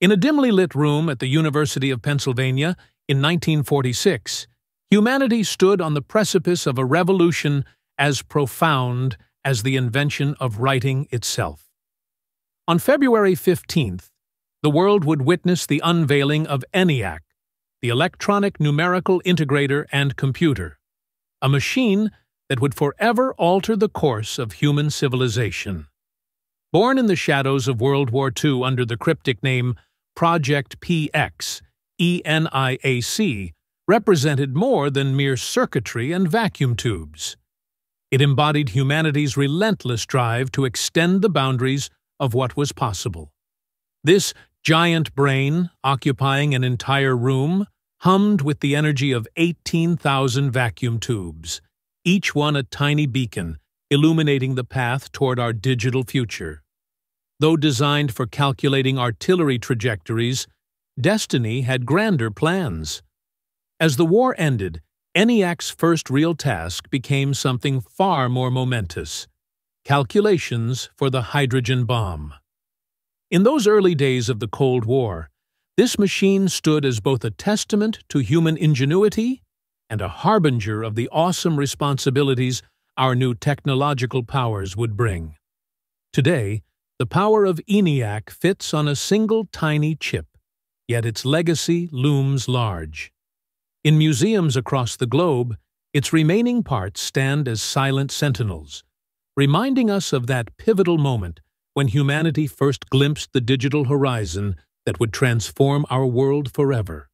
In a dimly lit room at the University of Pennsylvania in 1946, humanity stood on the precipice of a revolution as profound as the invention of writing itself. On February 15th, the world would witness the unveiling of ENIAC, the Electronic Numerical Integrator and Computer, a machine that would forever alter the course of human civilization. Born in the shadows of World War II under the cryptic name Project PX, ENIAC represented more than mere circuitry and vacuum tubes. It embodied humanity's relentless drive to extend the boundaries of what was possible. This giant brain, occupying an entire room, hummed with the energy of 18,000 vacuum tubes, each one a tiny beacon illuminating the path toward our digital future. Though designed for calculating artillery trajectories, Destiny had grander plans. As the war ended, ENIAC's first real task became something far more momentous calculations for the hydrogen bomb. In those early days of the Cold War, this machine stood as both a testament to human ingenuity and a harbinger of the awesome responsibilities our new technological powers would bring. Today, the power of ENIAC fits on a single tiny chip, yet its legacy looms large. In museums across the globe, its remaining parts stand as silent sentinels, reminding us of that pivotal moment when humanity first glimpsed the digital horizon that would transform our world forever.